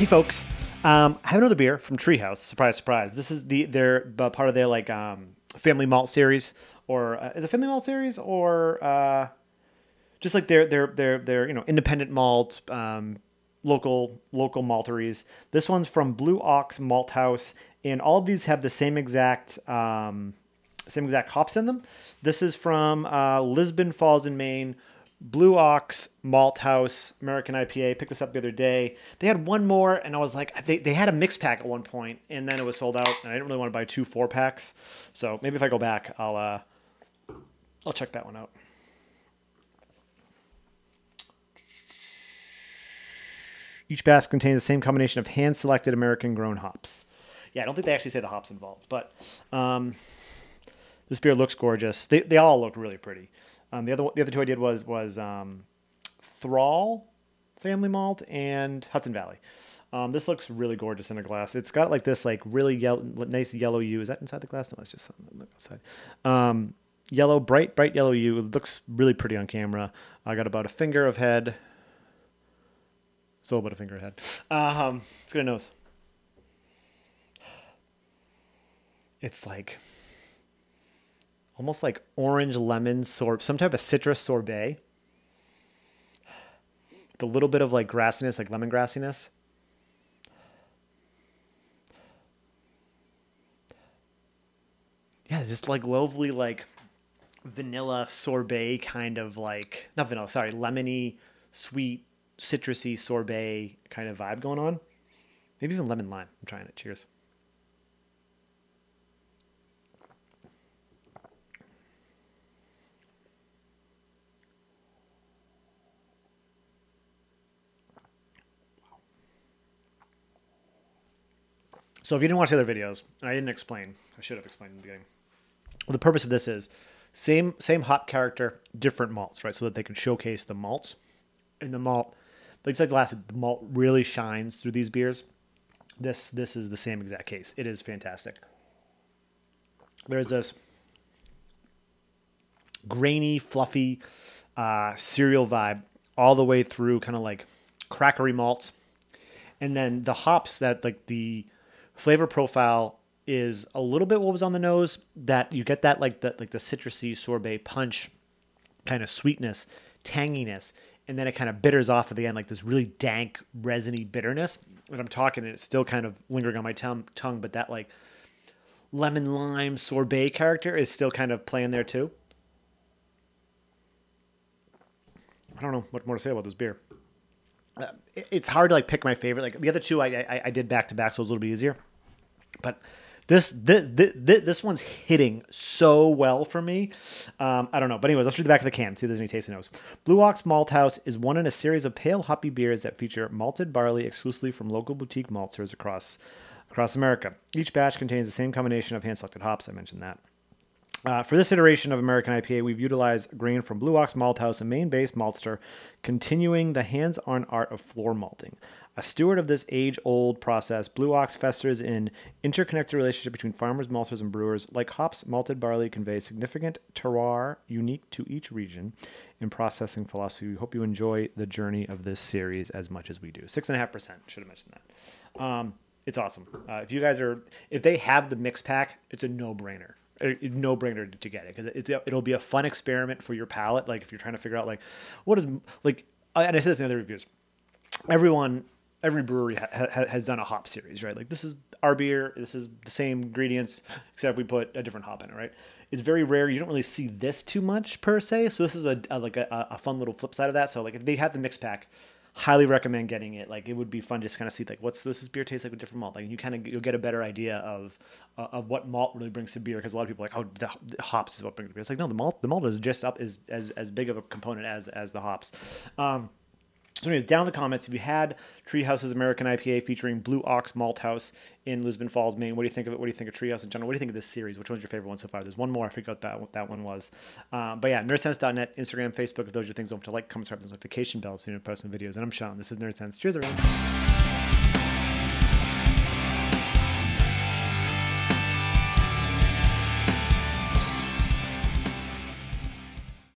Hey folks, um, I have another beer from Tree House. Surprise, surprise. This is the their uh, part of their like um, family malt series, or uh, is it family malt series, or uh, just like their their their their you know independent malt, um, local local malteries. This one's from Blue Ox Malthouse, and all of these have the same exact um, same exact hops in them. This is from uh, Lisbon Falls in Maine. Blue Ox Malthouse American IPA. Picked this up the other day. They had one more, and I was like, they, they had a mix pack at one point, and then it was sold out. And I didn't really want to buy two four packs, so maybe if I go back, I'll uh, I'll check that one out. Each batch contains the same combination of hand-selected American-grown hops. Yeah, I don't think they actually say the hops involved, but um, this beer looks gorgeous. They, they all look really pretty. Um, the other the other two I did was was um, Thrall Family Malt and Hudson Valley. Um, this looks really gorgeous in a glass. It's got like this like really yellow, nice yellow hue. Is that inside the glass? No, it's just outside. Um, yellow, bright, bright yellow hue. It looks really pretty on camera. I got about a finger of head. Still about a finger of head. Um, it's got a nose. It's like almost like orange lemon sorbet, some type of citrus sorbet. With a little bit of like grassiness, like lemon grassiness. Yeah, just like lovely, like vanilla sorbet kind of like, not vanilla, sorry, lemony, sweet, citrusy sorbet kind of vibe going on. Maybe even lemon lime. I'm trying it. Cheers. So if you didn't watch the other videos, I didn't explain, I should have explained in the beginning. Well, the purpose of this is same same hop character, different malts, right? So that they can showcase the malts. And the malt, like the last, the malt really shines through these beers. This this is the same exact case. It is fantastic. There's this grainy, fluffy uh, cereal vibe all the way through, kind of like crackery malts, and then the hops that like the flavor profile is a little bit what was on the nose that you get that like the like the citrusy sorbet punch kind of sweetness tanginess and then it kind of bitters off at the end like this really dank resiny bitterness. And i'm talking and it's still kind of lingering on my tongue tongue but that like lemon lime sorbet character is still kind of playing there too. I don't know what more to say about this beer. Uh, it's hard to like pick my favorite. Like the other two i i, I did back to back so it was a little bit easier but this this, this, this one's hitting so well for me. Um, I don't know. But anyways, let's read the back of the can. See if there's any tasting notes. Blue Ox Malthouse is one in a series of pale hoppy beers that feature malted barley exclusively from local boutique maltsters across across America. Each batch contains the same combination of hand-selected hops. I mentioned that. Uh, for this iteration of American IPA, we've utilized grain from Blue Ox Malthouse, a Maine-based maltster, continuing the hands-on art of floor malting. A steward of this age-old process, Blue Ox festers in interconnected relationship between farmers, maltsters, and brewers. Like hops, malted barley conveys significant terroir unique to each region in processing philosophy. We hope you enjoy the journey of this series as much as we do. Six and a half percent. Should have mentioned that. Um, it's awesome. Uh, if you guys are, if they have the mix pack, it's a no-brainer Er, no brainer to get it because it's it'll be a fun experiment for your palate. Like if you're trying to figure out like what is like, and I said this in other reviews. Everyone, every brewery ha- ha- has done a hop series, right? Like this is our beer. This is the same ingredients except we put a different hop in it, right? It's very rare. You don't really see this too much per se. So this is a, a like a, a fun little flip side of that. So like if they have the mix pack highly recommend getting it. Like it would be fun just kind of see like what's this beer tastes like with different malt. Like you kind of you'll get a better idea of uh, of what malt really brings to beer because a lot of people are like oh the, the hops is what brings beer. It's like no the malt the malt is just up is as as big of a component as as the hops. Um, so, anyways, down in the comments, if you had Tree House's American IPA featuring Blue Ox Malthouse in Lisbon Falls, Maine, what do you think of it? What do you think of Tree House in general? What do you think of this series? Which one's your favorite one so far? There's one more. I forgot what that, what that one was. Um, but yeah, nerdsense.net, Instagram, Facebook. If those are things, don't forget to like, comment, subscribe, notification bell so you don't post new videos. And I'm Sean. This is Nerdsense. Cheers, everyone.